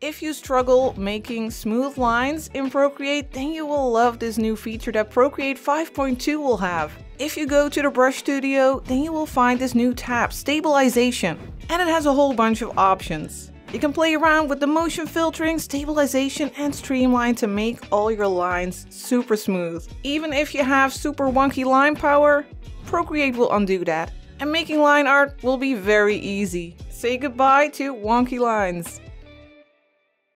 If you struggle making smooth lines in Procreate, then you will love this new feature that Procreate 5.2 will have. If you go to the Brush Studio, then you will find this new tab, Stabilization, and it has a whole bunch of options. You can play around with the motion filtering, stabilization and streamline to make all your lines super smooth. Even if you have super wonky line power, Procreate will undo that. And making line art will be very easy. Say goodbye to wonky lines.